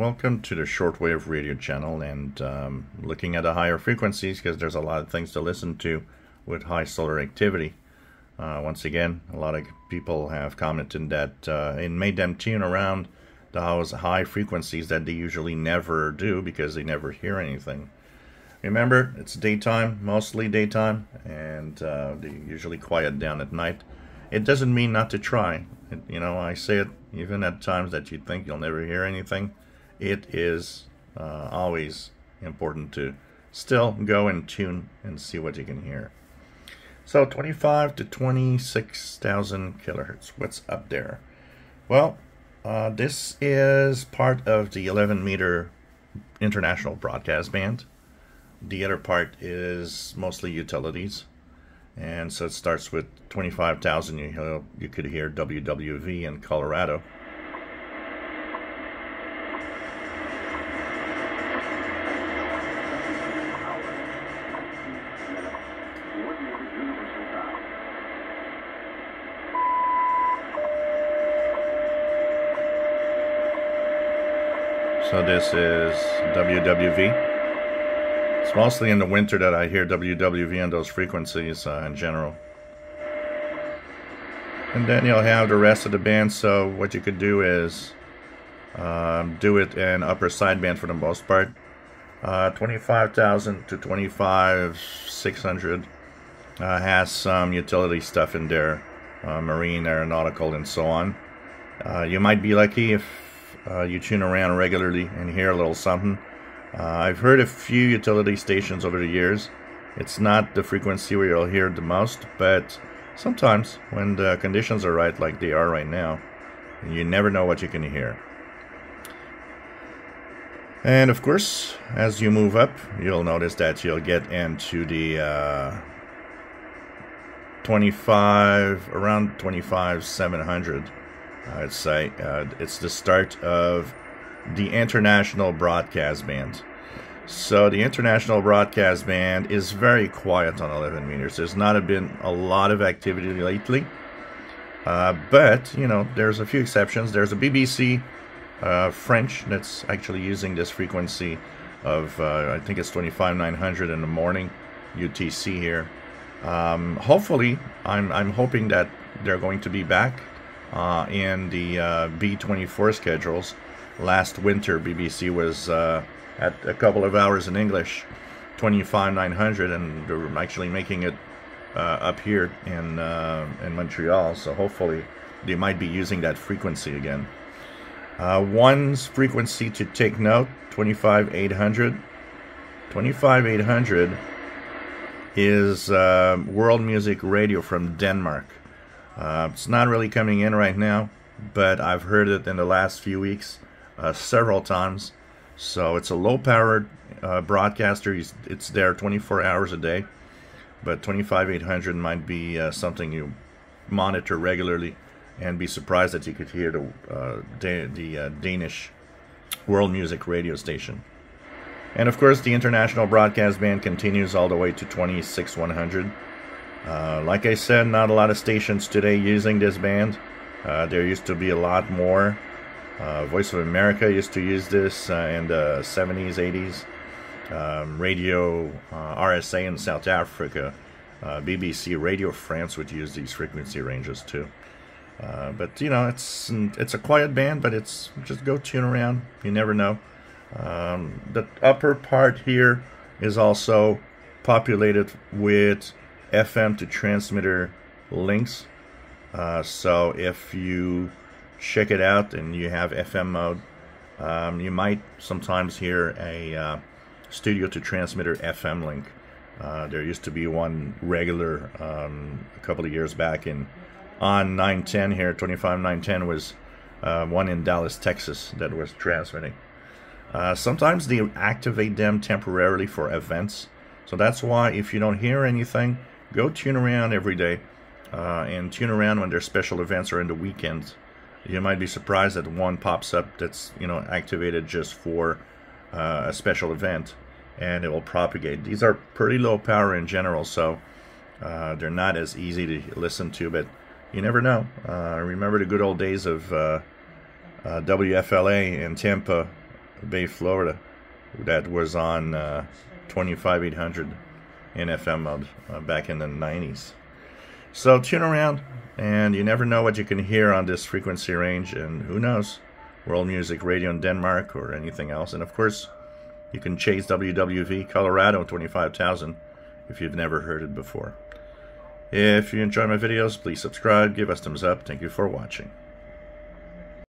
welcome to the shortwave radio channel and um, looking at the higher frequencies because there's a lot of things to listen to with high solar activity. Uh, once again, a lot of people have commented that uh, it made them tune around those high frequencies that they usually never do because they never hear anything. Remember, it's daytime, mostly daytime, and uh, they usually quiet down at night. It doesn't mean not to try. It, you know, I say it even at times that you think you'll never hear anything. It is uh, always important to still go and tune and see what you can hear. So 25 to 26,000 kilohertz. What's up there? Well, uh, this is part of the 11 meter international broadcast band. The other part is mostly utilities. And so it starts with 25,000. You, you could hear WWV in Colorado. So this is WWV. It's mostly in the winter that I hear WWV on those frequencies uh, in general. And then you'll have the rest of the band, so what you could do is um, do it in upper sideband for the most part. Uh, 25,000 to 25,600 uh, has some utility stuff in there, uh, marine, aeronautical, and so on. Uh, you might be lucky if uh, you tune around regularly and hear a little something. Uh, I've heard a few utility stations over the years. It's not the frequency where you'll hear the most, but sometimes when the conditions are right, like they are right now, you never know what you can hear. And of course, as you move up, you'll notice that you'll get into the uh, 25, around 25, 700, I'd say. Uh, it's the start of the International Broadcast Band. So the International Broadcast Band is very quiet on 11 meters. There's not been a lot of activity lately. Uh, but, you know, there's a few exceptions. There's a BBC uh, French that's actually using this frequency of, uh, I think it's 25900 in the morning, UTC here. Um, hopefully, I'm, I'm hoping that they're going to be back uh, in the uh, B24 schedules last winter BBC was uh, at a couple of hours in English, 25 900, and they're actually making it uh, up here in uh, in Montreal. So hopefully they might be using that frequency again. Uh, one's frequency to take note: 25 800. 25 800 is uh, World Music Radio from Denmark. Uh, it's not really coming in right now, but I've heard it in the last few weeks uh, several times. So it's a low-powered uh, broadcaster. It's there 24 hours a day, but 25800 might be uh, something you monitor regularly, and be surprised that you could hear the uh, the uh, Danish world music radio station. And of course, the international broadcast band continues all the way to 26100. Uh, like I said, not a lot of stations today using this band. there used to be a lot more. Uh, Voice of America used to use this uh, in the 70s, 80s. Um, Radio uh, RSA in South Africa, uh, BBC Radio France would use these frequency ranges too. Uh, but you know, it's it's a quiet band, but it's just go tune around. You never know. Um, the upper part here is also populated with FM to transmitter links. Uh, so if you check it out and you have FM mode, um, you might sometimes hear a uh, studio to transmitter FM link. Uh, there used to be one regular um, a couple of years back in on 910 here, 25910 was uh, one in Dallas, Texas that was transmitting. Uh, sometimes they activate them temporarily for events. So that's why if you don't hear anything, go tune around every day uh, and tune around when there's special events or in the weekends. You might be surprised that one pops up that's you know activated just for uh, a special event and it will propagate. These are pretty low power in general so uh, they're not as easy to listen to but you never know. Uh, remember the good old days of uh, uh, WFLA in Tampa Bay, Florida, that was on uh, 25800 in FM mode uh, back in the 90s. So tune around, and you never know what you can hear on this frequency range, and who knows, world music radio in Denmark or anything else. And of course, you can chase WWV Colorado 25,000 if you've never heard it before. If you enjoy my videos, please subscribe, give us thumbs up. Thank you for watching.